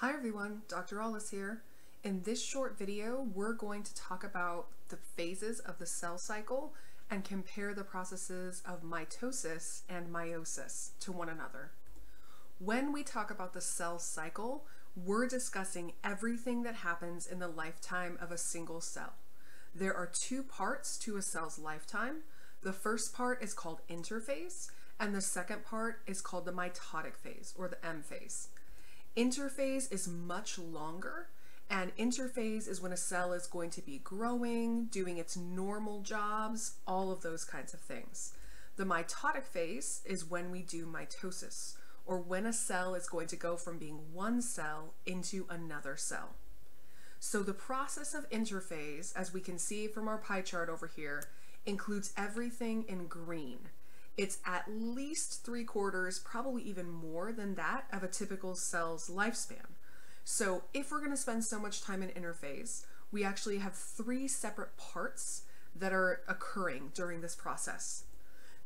Hi everyone, Dr. Ahles here. In this short video, we're going to talk about the phases of the cell cycle and compare the processes of mitosis and meiosis to one another. When we talk about the cell cycle, we're discussing everything that happens in the lifetime of a single cell. There are two parts to a cell's lifetime. The first part is called interphase, and the second part is called the mitotic phase, or the M phase. Interphase is much longer, and interphase is when a cell is going to be growing, doing its normal jobs, all of those kinds of things. The mitotic phase is when we do mitosis, or when a cell is going to go from being one cell into another cell. So the process of interphase, as we can see from our pie chart over here, includes everything in green. It's at least three quarters, probably even more than that, of a typical cell's lifespan. So if we're going to spend so much time in interphase, we actually have three separate parts that are occurring during this process.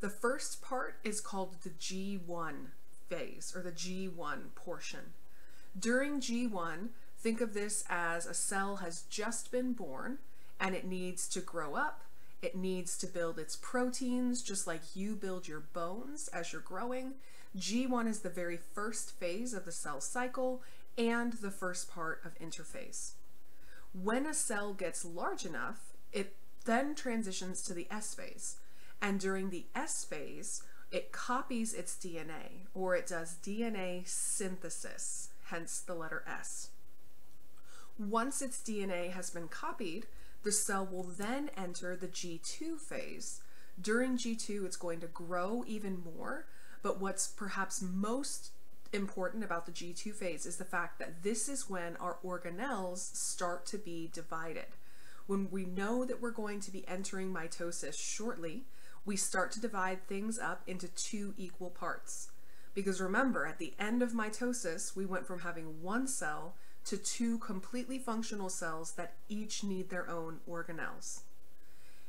The first part is called the G1 phase, or the G1 portion. During G1, think of this as a cell has just been born and it needs to grow up, it needs to build its proteins just like you build your bones as you're growing. G1 is the very first phase of the cell cycle and the first part of interphase. When a cell gets large enough, it then transitions to the S phase. And during the S phase, it copies its DNA, or it does DNA synthesis, hence the letter S. Once its DNA has been copied, the cell will then enter the G2 phase. During G2, it's going to grow even more, but what's perhaps most important about the G2 phase is the fact that this is when our organelles start to be divided. When we know that we're going to be entering mitosis shortly, we start to divide things up into two equal parts. Because remember, at the end of mitosis, we went from having one cell to two completely functional cells that each need their own organelles.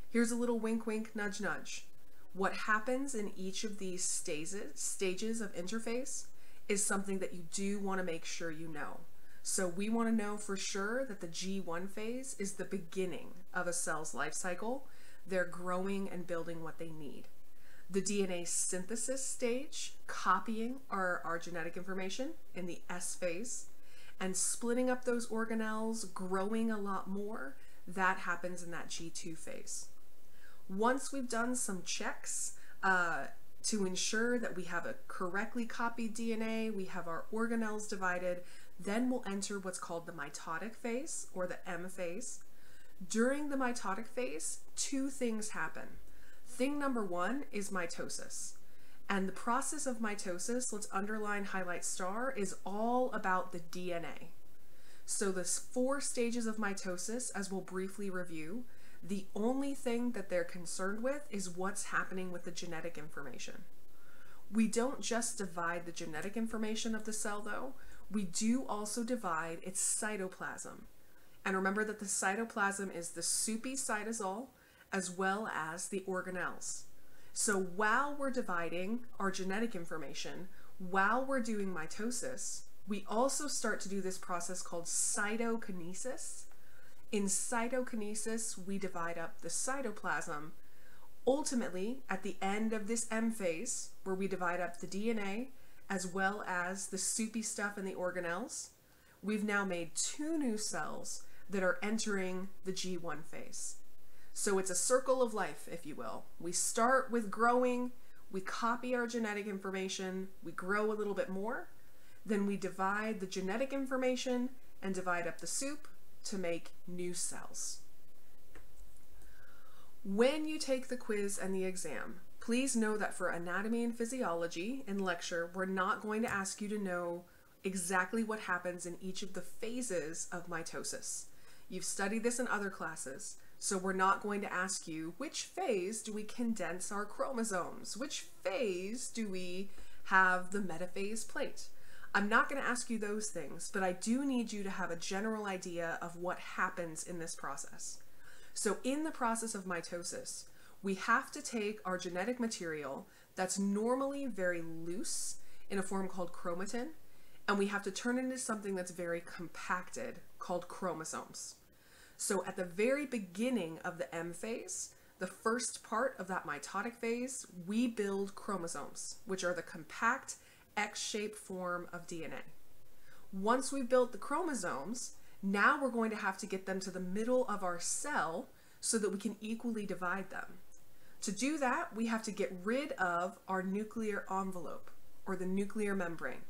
Here's a little wink wink nudge nudge. What happens in each of these stages, stages of interphase is something that you do want to make sure you know. So we want to know for sure that the G1 phase is the beginning of a cell's life cycle. They're growing and building what they need. The DNA synthesis stage, copying our, our genetic information in the S phase, and splitting up those organelles, growing a lot more, that happens in that G2 phase. Once we've done some checks uh, to ensure that we have a correctly copied DNA, we have our organelles divided, then we'll enter what's called the mitotic phase or the M phase. During the mitotic phase, two things happen. Thing number one is mitosis. And the process of mitosis, let's underline, highlight, star, is all about the DNA. So the four stages of mitosis, as we'll briefly review, the only thing that they're concerned with is what's happening with the genetic information. We don't just divide the genetic information of the cell though, we do also divide its cytoplasm. And remember that the cytoplasm is the soupy cytosol as well as the organelles. So while we're dividing our genetic information, while we're doing mitosis, we also start to do this process called cytokinesis. In cytokinesis, we divide up the cytoplasm. Ultimately, at the end of this M phase, where we divide up the DNA as well as the soupy stuff in the organelles, we've now made two new cells that are entering the G1 phase. So it's a circle of life, if you will. We start with growing, we copy our genetic information, we grow a little bit more, then we divide the genetic information and divide up the soup to make new cells. When you take the quiz and the exam, please know that for anatomy and physiology in lecture, we're not going to ask you to know exactly what happens in each of the phases of mitosis. You've studied this in other classes, so we're not going to ask you which phase do we condense our chromosomes? Which phase do we have the metaphase plate? I'm not going to ask you those things, but I do need you to have a general idea of what happens in this process. So in the process of mitosis, we have to take our genetic material that's normally very loose in a form called chromatin, and we have to turn it into something that's very compacted called chromosomes. So at the very beginning of the M phase, the first part of that mitotic phase, we build chromosomes, which are the compact X-shaped form of DNA. Once we've built the chromosomes, now we're going to have to get them to the middle of our cell so that we can equally divide them. To do that, we have to get rid of our nuclear envelope or the nuclear membrane.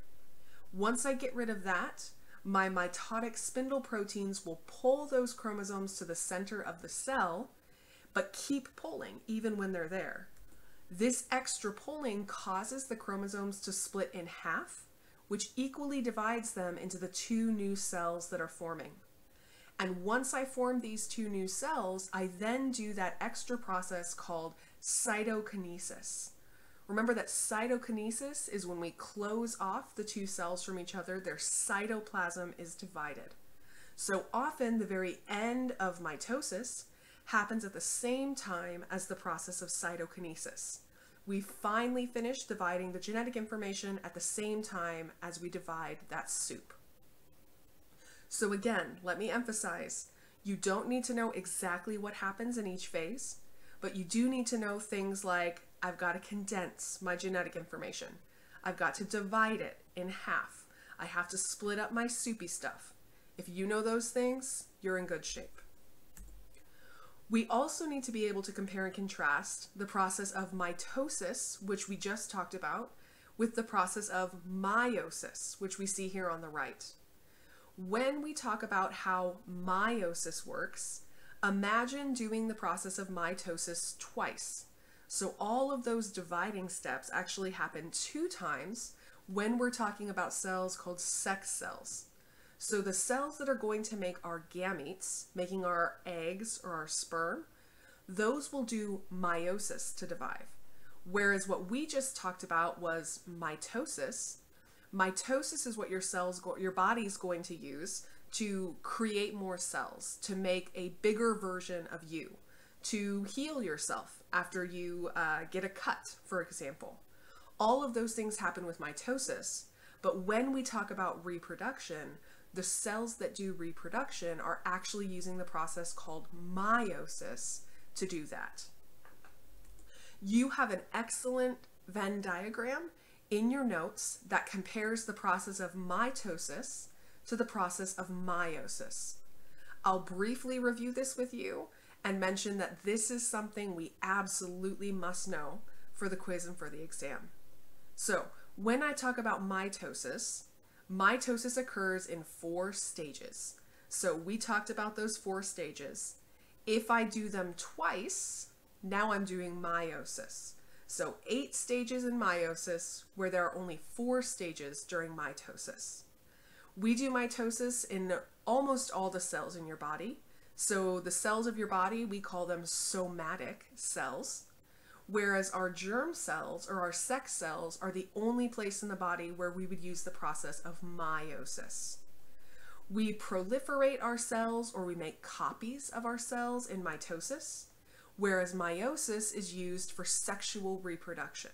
Once I get rid of that, my mitotic spindle proteins will pull those chromosomes to the center of the cell, but keep pulling even when they're there. This extra pulling causes the chromosomes to split in half, which equally divides them into the two new cells that are forming. And once I form these two new cells, I then do that extra process called cytokinesis. Remember that cytokinesis is when we close off the two cells from each other, their cytoplasm is divided. So often the very end of mitosis happens at the same time as the process of cytokinesis. We finally finish dividing the genetic information at the same time as we divide that soup. So again, let me emphasize, you don't need to know exactly what happens in each phase, but you do need to know things like I've got to condense my genetic information. I've got to divide it in half. I have to split up my soupy stuff. If you know those things, you're in good shape. We also need to be able to compare and contrast the process of mitosis, which we just talked about, with the process of meiosis, which we see here on the right. When we talk about how meiosis works, imagine doing the process of mitosis twice. So all of those dividing steps actually happen two times when we're talking about cells called sex cells. So the cells that are going to make our gametes, making our eggs or our sperm, those will do meiosis to divide. Whereas what we just talked about was mitosis, Mitosis is what your cells, go- your body's going to use to create more cells, to make a bigger version of you, to heal yourself after you uh, get a cut, for example. All of those things happen with mitosis, but when we talk about reproduction, the cells that do reproduction are actually using the process called meiosis to do that. You have an excellent Venn diagram in your notes that compares the process of mitosis to the process of meiosis. I'll briefly review this with you and mention that this is something we absolutely must know for the quiz and for the exam. So, when I talk about mitosis, mitosis occurs in four stages. So, we talked about those four stages. If I do them twice, now I'm doing meiosis. So eight stages in meiosis where there are only four stages during mitosis. We do mitosis in almost all the cells in your body. So the cells of your body, we call them somatic cells, whereas our germ cells or our sex cells are the only place in the body where we would use the process of meiosis. We proliferate our cells or we make copies of our cells in mitosis whereas meiosis is used for sexual reproduction.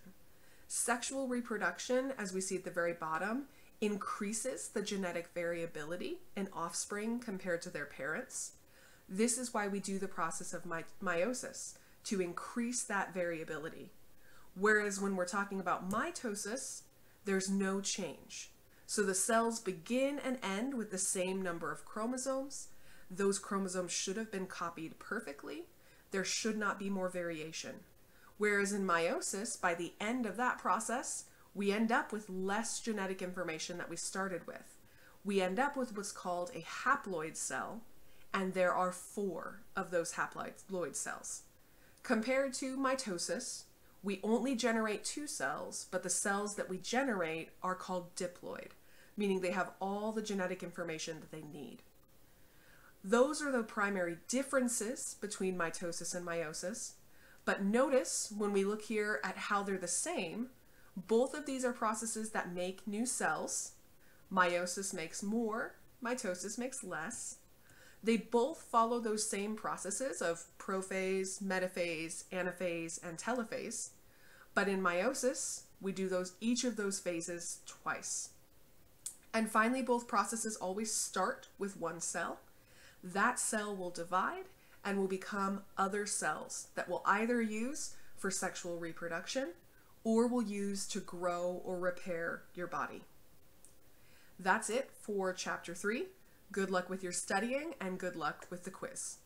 Sexual reproduction, as we see at the very bottom, increases the genetic variability in offspring compared to their parents. This is why we do the process of meiosis, to increase that variability. Whereas when we're talking about mitosis, there's no change. So the cells begin and end with the same number of chromosomes. Those chromosomes should have been copied perfectly, there should not be more variation. Whereas in meiosis, by the end of that process, we end up with less genetic information that we started with. We end up with what's called a haploid cell, and there are four of those haploid cells. Compared to mitosis, we only generate two cells, but the cells that we generate are called diploid, meaning they have all the genetic information that they need. Those are the primary differences between mitosis and meiosis. But notice when we look here at how they're the same, both of these are processes that make new cells. Meiosis makes more, mitosis makes less. They both follow those same processes of prophase, metaphase, anaphase, and telophase. But in meiosis, we do those each of those phases twice. And finally, both processes always start with one cell. That cell will divide and will become other cells that will either use for sexual reproduction or will use to grow or repair your body. That's it for chapter three. Good luck with your studying and good luck with the quiz.